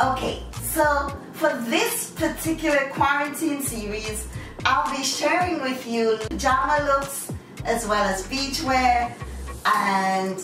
okay so for this particular quarantine series I'll be sharing with you pajama looks as well as beachwear and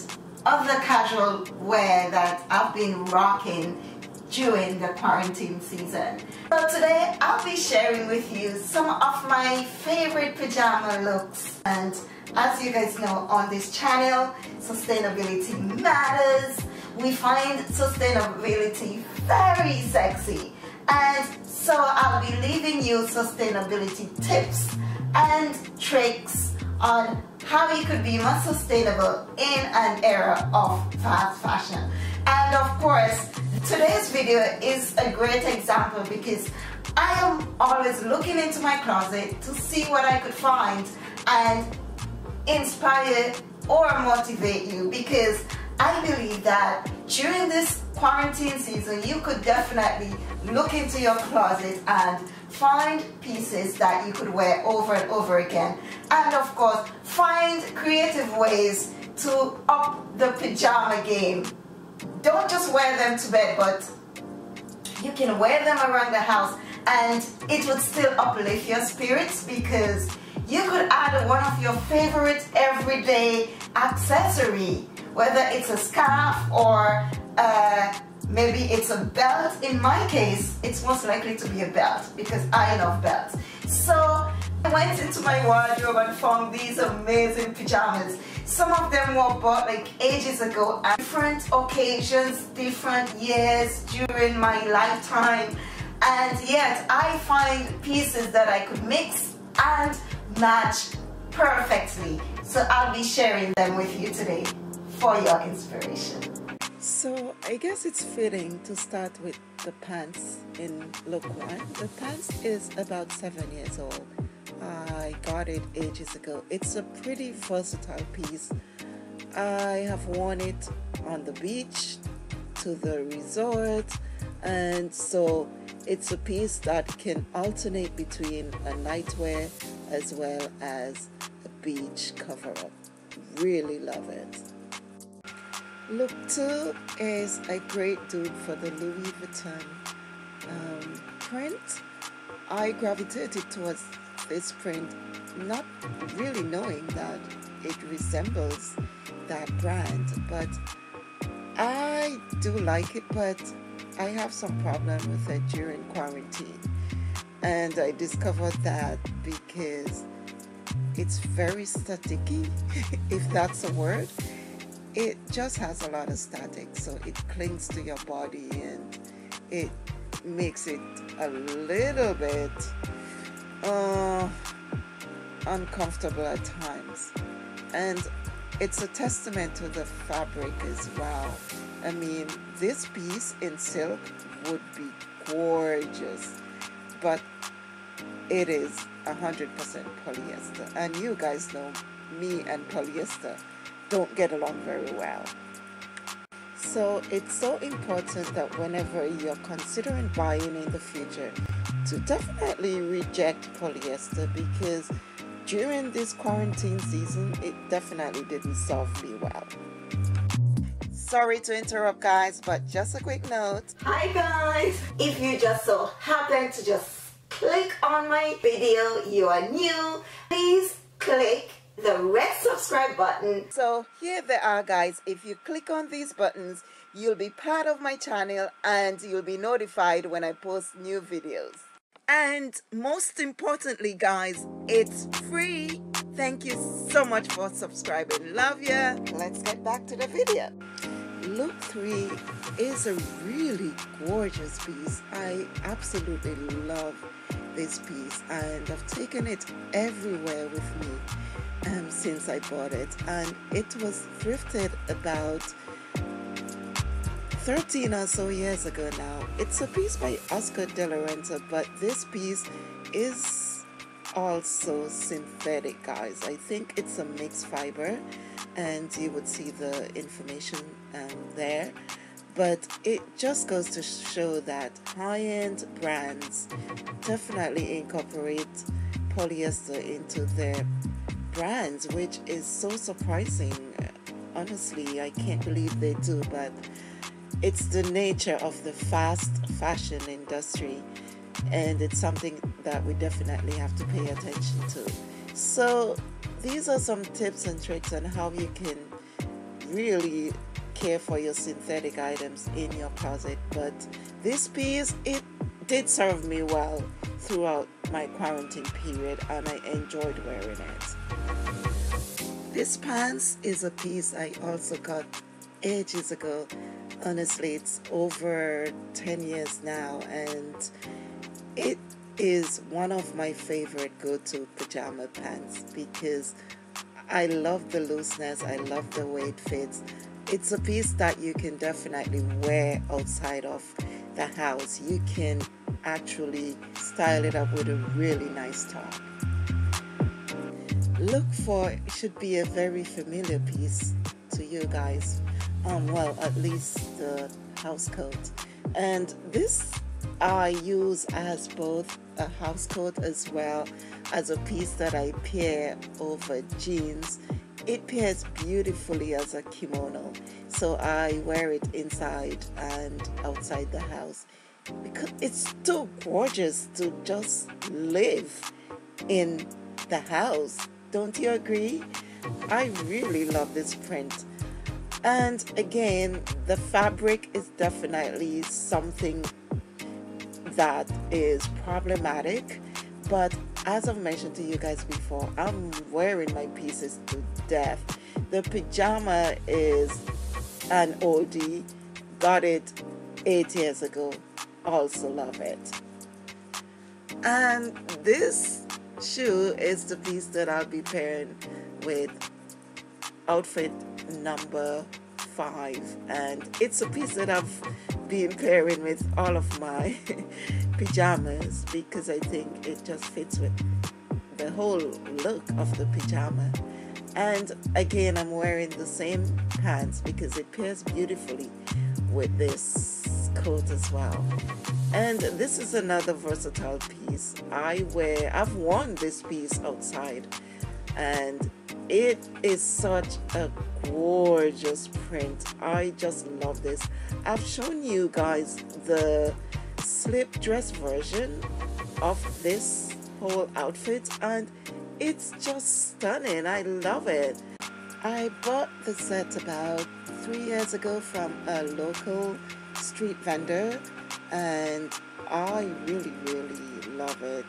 other casual wear that I've been rocking during the quarantine season. So today I'll be sharing with you some of my favorite pajama looks. And as you guys know on this channel sustainability matters we find sustainability very sexy and so I'll be leaving you sustainability tips and tricks on how you could be more sustainable in an era of fast fashion. And of course, today's video is a great example because I am always looking into my closet to see what I could find and inspire or motivate you because I believe that during this quarantine season, you could definitely look into your closet and find pieces that you could wear over and over again. And of course, find creative ways to up the pajama game. Don't just wear them to bed, but you can wear them around the house and it would still uplift your spirits because you could add one of your favorite everyday accessory whether it's a scarf or uh, maybe it's a belt. In my case, it's most likely to be a belt because I love belts. So I went into my wardrobe and found these amazing pajamas. Some of them were bought like ages ago at different occasions, different years during my lifetime. And yet I find pieces that I could mix and match perfectly. So I'll be sharing them with you today for your inspiration. So I guess it's fitting to start with the pants in look one. The pants is about seven years old. I got it ages ago. It's a pretty versatile piece. I have worn it on the beach, to the resort, and so it's a piece that can alternate between a nightwear as well as a beach cover up. Really love it. Look 2 is a great dupe for the Louis Vuitton um, print. I gravitated towards this print not really knowing that it resembles that brand, but I do like it, but I have some problem with it during quarantine. And I discovered that because it's very staticky, if that's a word. It just has a lot of static so it clings to your body and it makes it a little bit uh, uncomfortable at times. And it's a testament to the fabric as well. I mean this piece in silk would be gorgeous but it is 100% polyester and you guys know me and polyester don't get along very well. So it's so important that whenever you're considering buying in the future, to definitely reject polyester because during this quarantine season, it definitely didn't serve me well. Sorry to interrupt guys, but just a quick note. Hi guys! If you just so happen to just click on my video, you are new, please click the red subscribe button. So here they are guys. If you click on these buttons, you'll be part of my channel and you'll be notified when I post new videos. And most importantly guys, it's free. Thank you so much for subscribing. Love ya. Let's get back to the video. Look 3 is a really gorgeous piece. I absolutely love this piece and I've taken it everywhere with me um, since I bought it, and it was thrifted about 13 or so years ago now. It's a piece by Oscar de la Renta, but this piece is also synthetic, guys. I think it's a mixed fiber, and you would see the information um, there. But it just goes to show that high end brands definitely incorporate polyester into their brands, which is so surprising honestly, I can't believe they do, but it's the nature of the fast fashion industry, and it's something that we definitely have to pay attention to. So, these are some tips and tricks on how you can really care for your synthetic items in your closet. But this piece, it did serve me well throughout my quarantine period, and I enjoyed wearing it. This pants is a piece I also got ages ago. Honestly, it's over 10 years now, and it is one of my favorite go to pajama pants because I love the looseness, I love the way it fits. It's a piece that you can definitely wear outside of the house. You can actually style it up with a really nice top. Look four it should be a very familiar piece to you guys. Um, well, at least the house coat. And this I use as both a house coat as well as a piece that I pair over jeans. It pairs beautifully as a kimono, so I wear it inside and outside the house because it's too gorgeous to just live in the house. Don't you agree? I really love this print. And again, the fabric is definitely something that is problematic. But as I've mentioned to you guys before, I'm wearing my pieces to death. The pajama is an oldie. Got it eight years ago. Also love it. And this shoe is the piece that I'll be pairing with outfit number five. And it's a piece that I've been pairing with all of my pajamas because I think it just fits with the whole look of the pajama. And again, I'm wearing the same pants because it pairs beautifully with this coat as well. And this is another versatile piece. I wear, I've worn this piece outside and it is such a gorgeous print. I just love this. I've shown you guys the slip dress version of this whole outfit and it's just stunning. I love it. I bought the set about three years ago from a local street vendor and I really, really love it.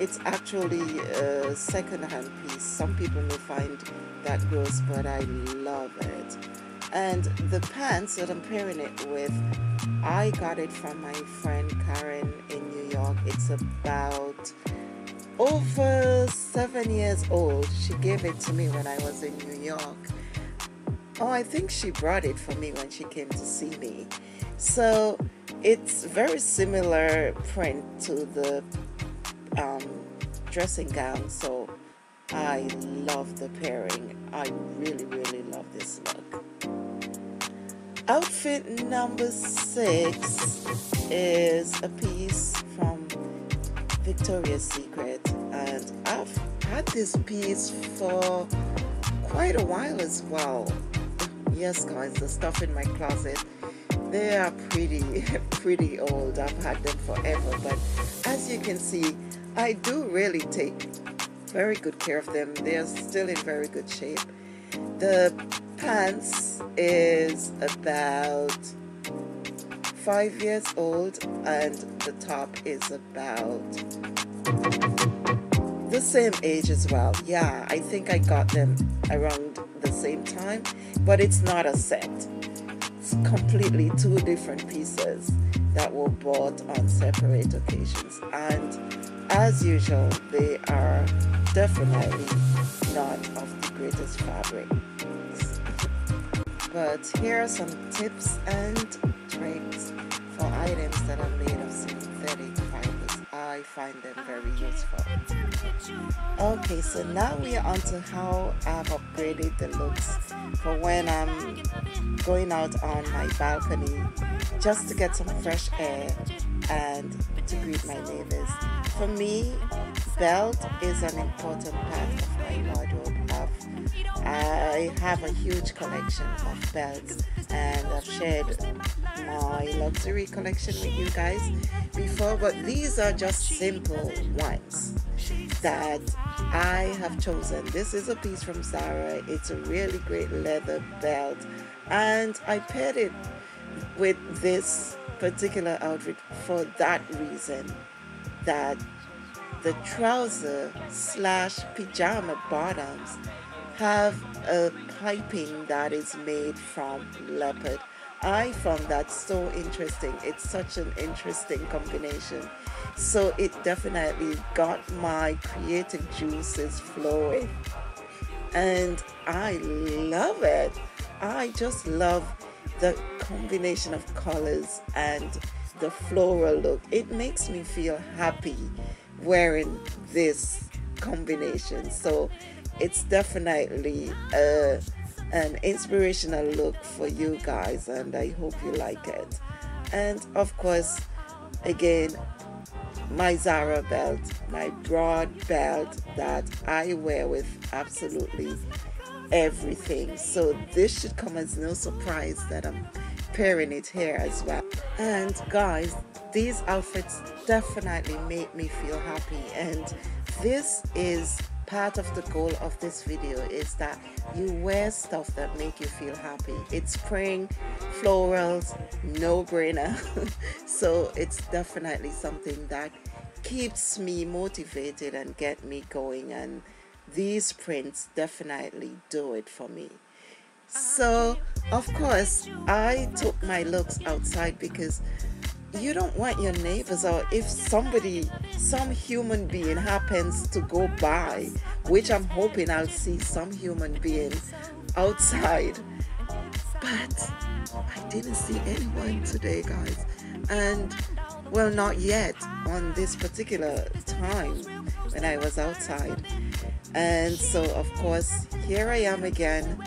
It's actually a second-hand piece. Some people may find that gross, but I love it. And the pants that I'm pairing it with, I got it from my friend Karen in New York. It's about over seven years old. She gave it to me when I was in New York. Oh, I think she brought it for me when she came to see me. So it's very similar print to the um, dressing gown. So I love the pairing. I really, really love this look. Outfit number six is a piece from Victoria's Secret, and I've had this piece for quite a while as well. Yes, guys, the stuff in my closet they are pretty pretty old. I've had them forever but as you can see i do really take very good care of them. They're still in very good shape. The pants is about five years old and the top is about the same age as well yeah i think i got them around the same time but it's not a set It's completely two different pieces that were bought on separate occasions. And as usual, they are definitely not of the greatest fabric. But here are some tips and tricks for items that are made of synthetic fibers. I find them very useful. Okay, so now we are on to how I've upgraded the looks for when I'm going out on my balcony just to get some fresh air and to greet my neighbors. For me, belt is an important part of my wardrobe. I've a huge collection of belts and I've shared my luxury collection with you guys before but these are just simple ones that I have chosen. This is a piece from Zara. It's a really great leather belt and I paired it with this particular outfit for that reason that the trouser slash pajama bottoms have a piping that is made from leopard. I found that so interesting. It's such an interesting combination. So it definitely got my creative juices flowing. And I love it. I just love the combination of colors and the floral look. It makes me feel happy wearing this combination. So it's definitely a, an inspirational look for you guys, and I hope you like it. And of course, again, my Zara belt, my broad belt that I wear with absolutely everything. So this should come as no surprise that I'm pairing it here as well. And guys, these outfits definitely make me feel happy and this is part of the goal of this video is that you wear stuff that make you feel happy. It's spring florals no brainer so it's definitely something that keeps me motivated and get me going and these prints definitely do it for me. So of course i took my looks outside because you don't want your neighbors or if somebody some human being happens to go by which i'm hoping i'll see some human being outside. But i didn't see anyone today guys. And well not yet on this particular time when i was outside. And so of course here i am again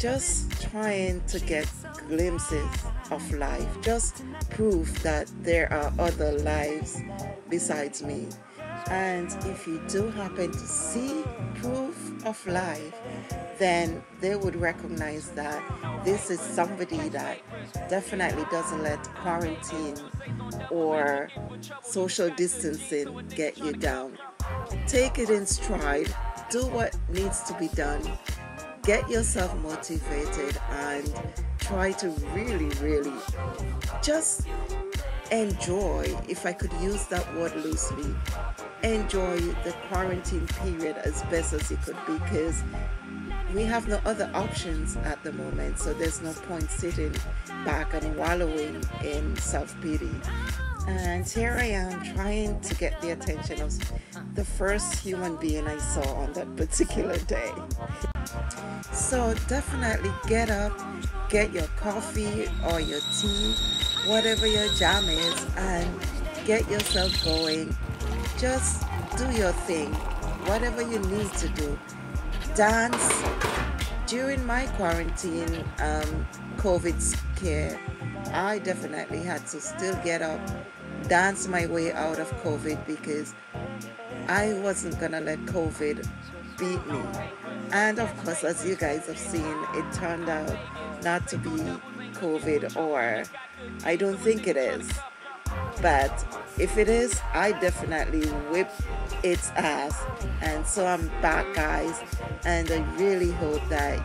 just trying to get glimpses of life, just proof that there are other lives besides me. And if you do happen to see proof of life, then they would recognize that this is somebody that definitely doesn't let quarantine or social distancing get you down. Take it in stride, do what needs to be done, get yourself motivated, and try to really, really just enjoy, if I could use that word loosely, enjoy the quarantine period as best as you could because we have no other options at the moment. So there's no point sitting back and wallowing in self pity. And here I am trying to get the attention of the first human being I saw on that particular day. So definitely get up, get your coffee or your tea, whatever your jam is, and get yourself going. Just do your thing, whatever you need to do. Dance. During my quarantine um, COVID scare, I definitely had to still get up, dance my way out of COVID because I wasn't gonna let COVID beat me. And of course, as you guys have seen, it turned out not to be COVID, or I don't think it is. But if it is, I definitely whip its ass. And so I'm back, guys. And I really hope that,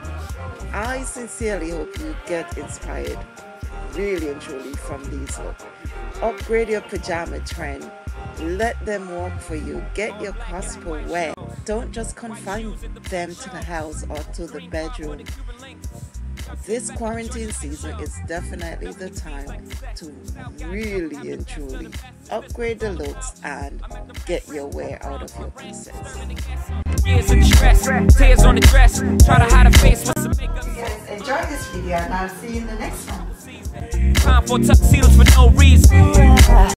I sincerely hope you get inspired, really and truly, from these looks. Upgrade your pajama trend. Let them work for you. Get your cosplay wear. Don't just confine them to the house or to the bedroom. This quarantine season is definitely the time to really and truly upgrade the looks and get your wear out of your pieces. Years of stress, tears on the dress, try to hide a face. Yes, enjoy this video and I'll see you in the next one. Time for tuxedos for no reason.